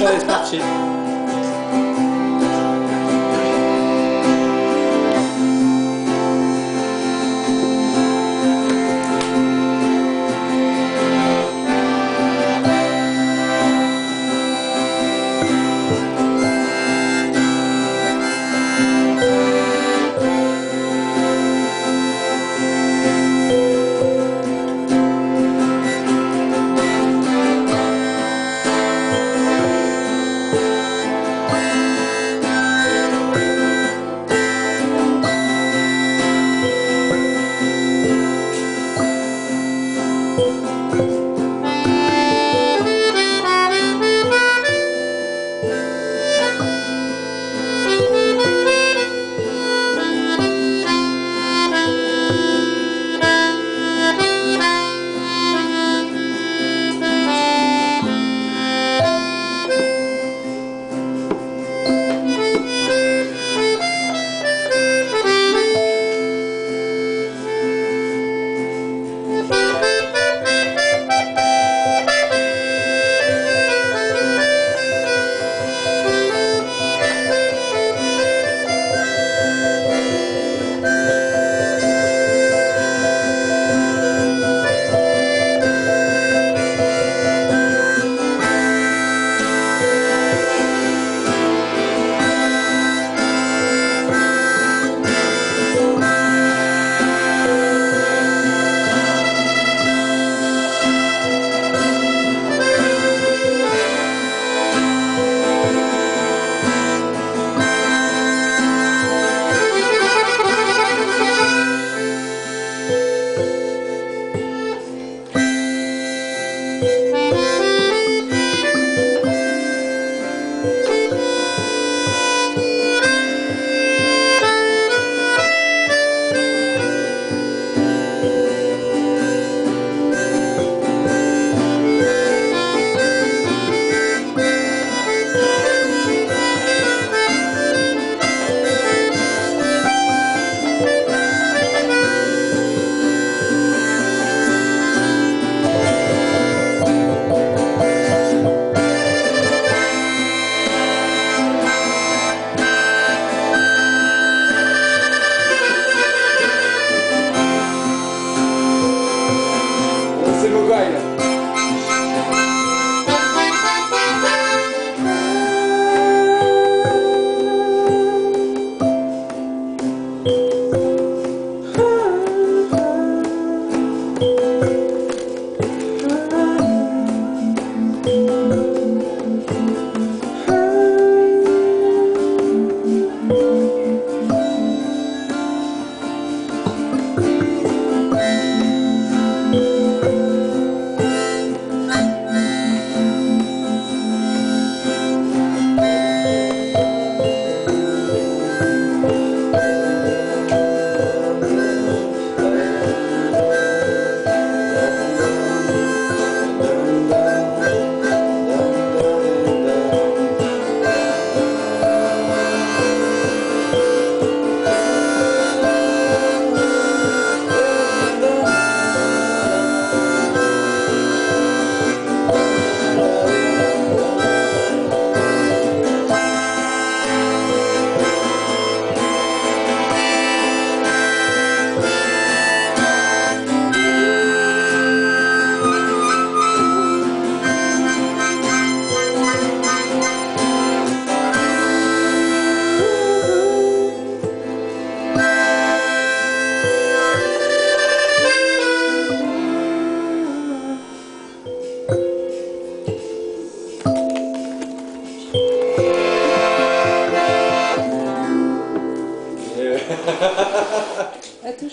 Cheers, it. É tudo